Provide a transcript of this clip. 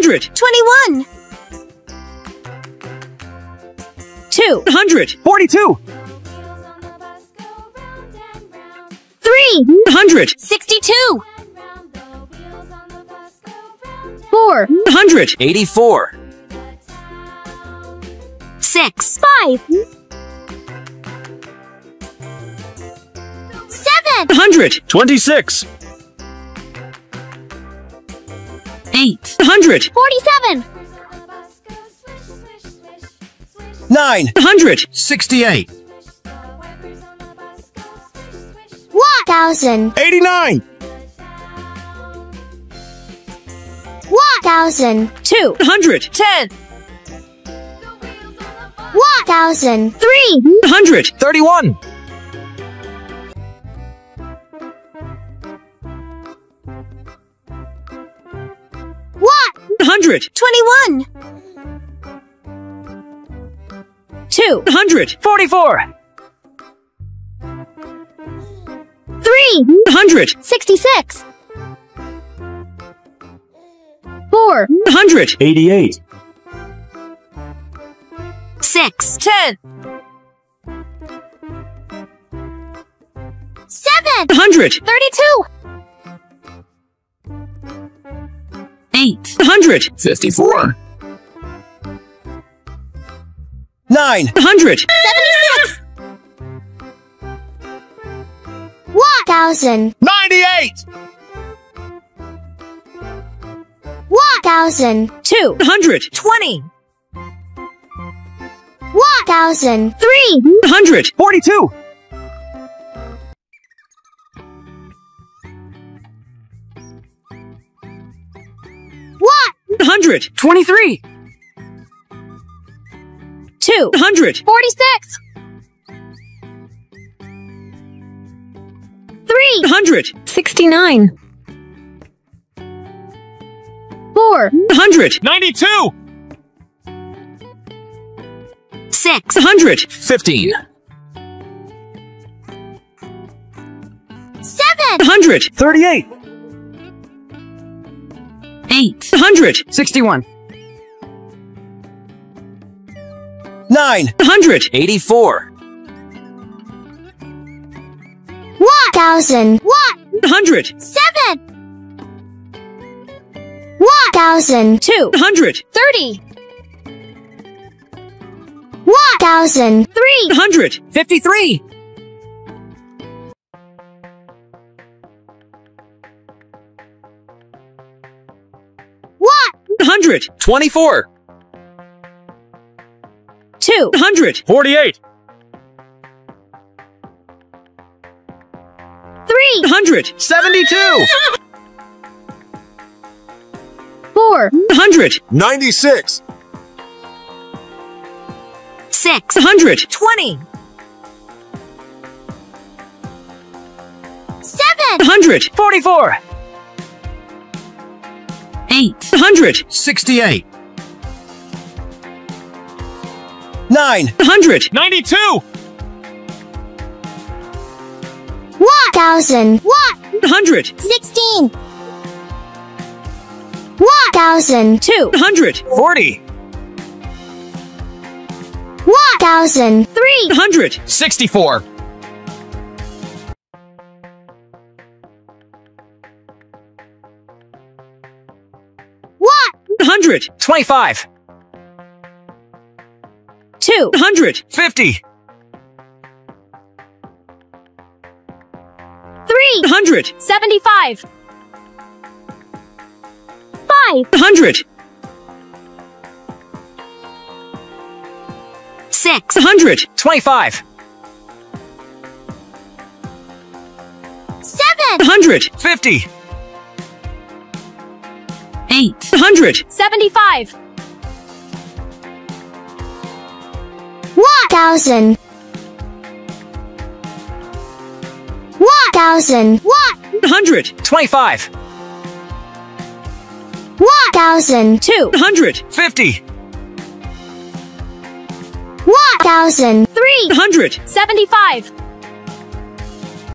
hundred, 21 2 hundred, 42, 3 hundred, 62 4 hundred, 84, 6 5 7 hundred, 26, 8 hundred, 47 9, hundred, 68, 1000 89, 1000 2 hundred, 10 1000 3 hundred, 31, hundred, 21 2 hundred, 44, 3 hundred, 66 4 hundred, 88, 6 10 7 hundred, 32 hundred fifty-four. Nine. Hundred. Seventy-six. One thousand. Ninety-eight. One thousand. Two. Hundred. Twenty. One thousand. Three. Hundred. Forty-two. 100. 23. 2. 100. 46. 3. 100. 69. 4. 100. 92. 6. 100. 15. 7. 100. 38. Eight. Hundred. Sixty-one. Nine. Hundred. Eighty-four. What? Thousand. What? Hundred. Seven. What? Thousand. Two. Hundred. Thirty. What? Thousand. Three. Hundred. Fifty-three. 100. 24. 200. 48. 300. 72. 400. 96. 600. 20. 744. Eight. Hundred. Sixty-eight. Nine. Hundred. Ninety-two. What? Thousand. What? Hundred. Sixteen. What? Thousand. Two. Hundred. Forty. What? Thousand. Three. Hundred. Sixty-four. 100. 25. 2. 100. 50. 3. 100. 75. 5. 100. 6. 100. 25. 7. 100. 50. 8 hundred, 75 1000 1000 hundred, 25, 1000 2 hundred, 50, 1000 3 hundred, 75